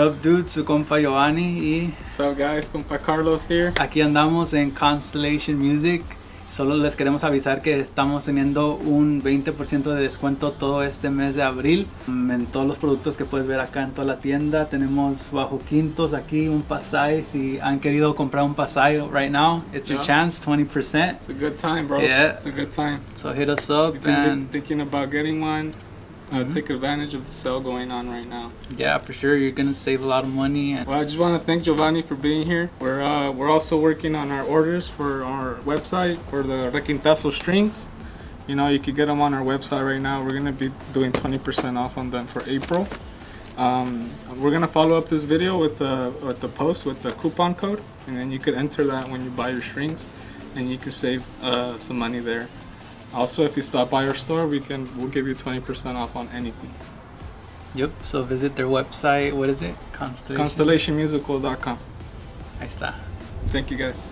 up, dude? Su compa Giovanni y What's up, guys? Compa Carlos here. aquí andamos en Constellation Music. Solo les queremos avisar que estamos teniendo un 20% de descuento todo este mes de abril mm, en todos los productos que puedes ver acá en toda la tienda. Tenemos bajo quintos aquí un pasay. Si han querido comprar un pasay right now, it's your Yeah. chance, 20%. It's a good time, bro. Yeah. It's a good time. So hit us up If you've been and thinking about getting one, uh, Mhm. take advantage of the sale going on right now. yeah, for sure you're gonna save a lot of money. And Well, I just want to thank Jovanny for being here. We're uh, we're also working on our orders for our website for the Requintazo strings. You know, you could get them on our website right now. We're gonna be doing 20% off on them for April. Um, we're gonna follow up this video with the with the post with the coupon code, and then you could enter that when you buy your strings, and you can save uh, some money there. Also, if you stop by our store, we can we'll give you 20% off on anything. yep, so visit their website. What is it? Constellation. Constellationmusical.com. Ahí está. Thank you guys.